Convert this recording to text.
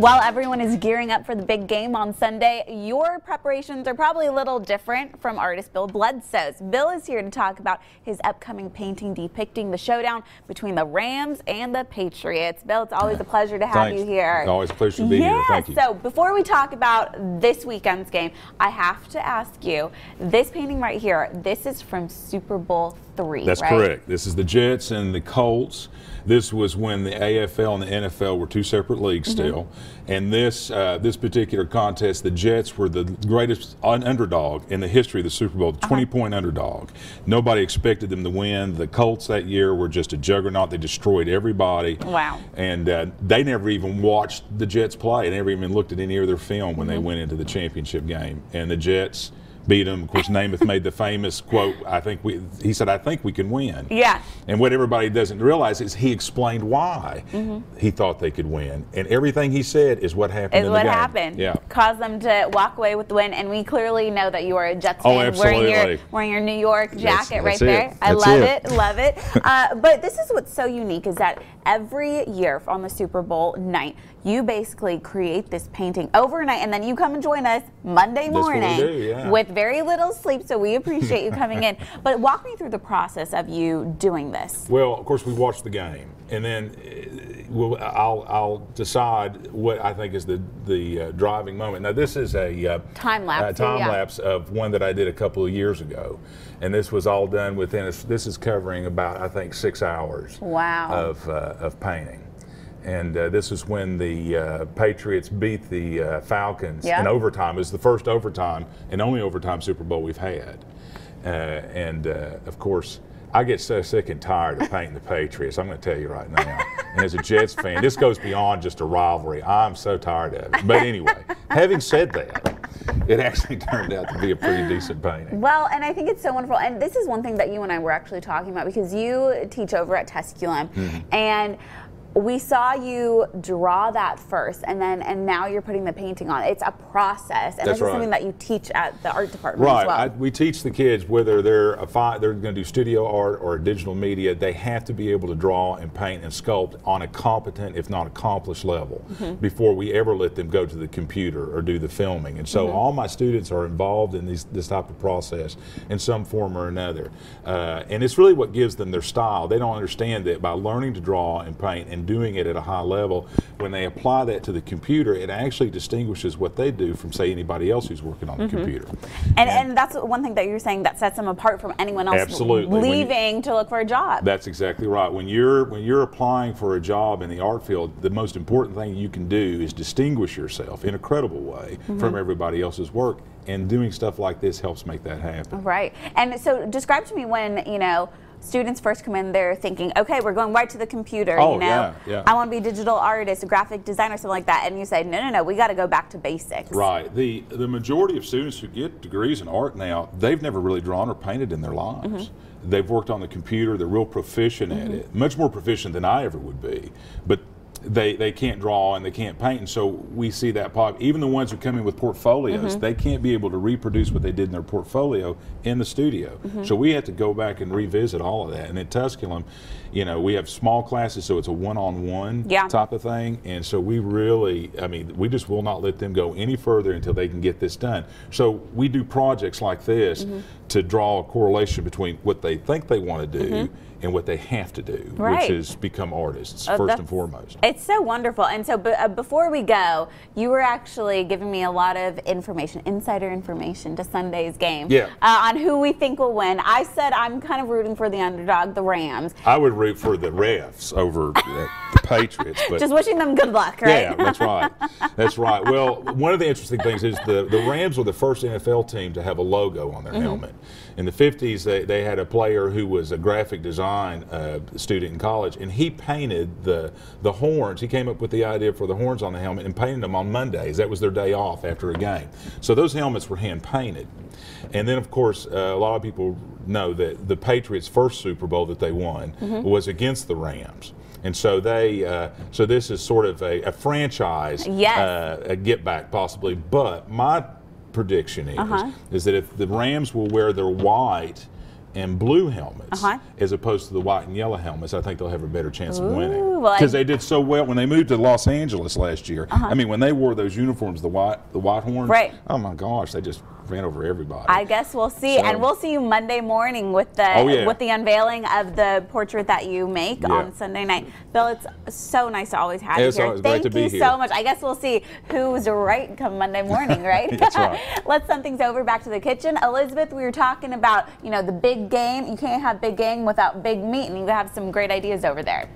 While everyone is gearing up for the big game on Sunday, your preparations are probably a little different from artist Bill Bledsoe's. Bill is here to talk about his upcoming painting depicting the showdown between the Rams and the Patriots. Bill, it's always a pleasure to have Thanks. you here. Always a pleasure to be yeah, here. Thank you. So before we talk about this weekend's game, I have to ask you, this painting right here, this is from Super Bowl three, That's right? correct. This is the Jets and the Colts. This was when the AFL and the NFL were two separate leagues Mm-hmm. still. And this uh, this particular contest, the Jets were the greatest un- underdog in the history of the Super Bowl, the Uh-huh. 20 point underdog. Nobody expected them to win. The Colts that year were just a juggernaut. They destroyed everybody. Wow. And uh, they never even watched the Jets play. They never even looked at any of their film when Mm-hmm. they went into the championship game. And the Jets beat them. Of course, Namath made the famous quote. I think we. He said, "I think we can win." Yeah. And what everybody doesn't realize is he explained why he thought they could win, and everything he said is what happened. is in what the game. happened. Yeah. Caused them to walk away with the win, and we clearly know that you are a Jets Oh, fan wearing your absolutely. wearing your New York jacket right that's it. there. I That's love it. it, love it. uh, but this is what's so unique is that every year on the Super Bowl night, you basically create this painting overnight, and then you come and join us Monday That's morning do, yeah. with very little sleep. So we appreciate you coming in. But walk me through the process of you doing this. Well, of course, we watch the game, and then uh, we'll, I'll, I'll decide what I think is the the uh, driving moment. Now, this is a uh, Time lapse, uh, time yeah. lapse of one that I did a couple of years ago, and this was all done within. A, this is covering about I think six hours. Wow. Of uh, of painting. And uh, this is when the uh, Patriots beat the uh, Falcons Yeah. in overtime. It was the first overtime and only overtime Super Bowl we've had. Uh, and uh, of course, I get so sick and tired of painting the Patriots. I'm going to tell you right now. And as a Jets fan, this goes beyond just a rivalry. I'm so tired of it. But anyway, having said that, it actually turned out to be a pretty decent painting. Well, and I think it's so wonderful. And this is one thing that you and I were actually talking about because you teach over at Tusculum, Mm-hmm. and we saw you draw that first, and then and now you're putting the painting on. It's a process, and That's this is something that you teach at the art department Right. as well. I, we teach the kids whether they're a fi- they're going to do studio art or digital media, they have to be able to draw and paint and sculpt on a competent, if not accomplished level, Mm-hmm. before we ever let them go to the computer or do the filming. And so all my students are involved in these, this type of process in some form or another. Uh, and it's really what gives them their style. They don't understand that by learning to draw and paint and doing it at a high level, when they apply that to the computer, it actually distinguishes what they do from, say, anybody else who's working on the mm-hmm. computer. and, and that's one thing that you're saying that sets them apart from anyone else Absolutely. When you- leaving to look for a job. That's exactly right. When you're when you're applying for a job in the art field, the most important thing you can do is distinguish yourself in a credible way mm-hmm. from everybody else's work. And doing stuff like this helps make that happen. Right. And so describe to me when, you know, students first come in, they're thinking, okay, we're going right to the computer, Oh, you know, yeah, yeah. I want to be a digital artist, a graphic designer, something like that. And you say, no, no, no, we got to go back to basics. Right. The the majority of students who get degrees in art now, they've never really drawn or painted in their lives. Mm-hmm. They've worked on the computer, they're real proficient at mm-hmm. it. Much more proficient than I ever would be. But they, they can't draw and they can't paint, and so we see that pop. Even the ones who come in with portfolios, mm-hmm. they can't be able to reproduce what they did in their portfolio in the studio. Mm-hmm. So we have to go back and revisit all of that. And at Tusculum, you know, we have small classes, so it's a one-on-one Yeah. type of thing. And so we really, I mean, we just will not let them go any further until they can get this done. So we do projects like this Mm-hmm. to draw a correlation between what they think they want to do mm-hmm. And what they have to do. Right. which is become artists Oh, first and foremost. It's so wonderful. And so, b- uh, before we go, you were actually giving me a lot of information, insider information to Sunday's game Yeah. uh, on who we think will win. I said I'm kind of rooting for the underdog, the Rams. I would root for the refs over Patriots, but Just wishing them good luck, right? Yeah, that's right. That's right. Well, one of the interesting things is the, the Rams were the first NFL team to have a logo on their Mm-hmm. helmet. In the 50s, they, they had a player who was a graphic design uh, student in college, and he painted the, the horns. He came up with the idea for the horns on the helmet and painted them on Mondays. That was their day off after a game. So those helmets were hand painted. And then, of course, uh, a lot of people know that the Patriots' first Super Bowl that they won Mm-hmm. was against the Rams. And so they, uh, so this is sort of a, a franchise, Yes. uh, a get back possibly. But my prediction is Uh-huh. is that if the Rams will wear their white and blue helmets Uh-huh. as opposed to the white and yellow helmets, I think they'll have a better chance of winning. Ooh, well. Because they did so well when they moved to Los Angeles last year. I mean, when they wore those uniforms, the white the white horns. Right. Oh my gosh, they just ran over everybody. I guess we'll see, So- and we'll see you Monday morning with the Oh, yeah. with the unveiling of the portrait that you make Yeah. on Sunday night. Bill, it's so nice to always have It's you here. always great Thank you be so much. I guess we'll see who's right come Monday morning, right? That's right. Let's send things over back to the kitchen. Elizabeth, we were talking about you know the big game. You can't have big game without big meat, and you have some great ideas over there.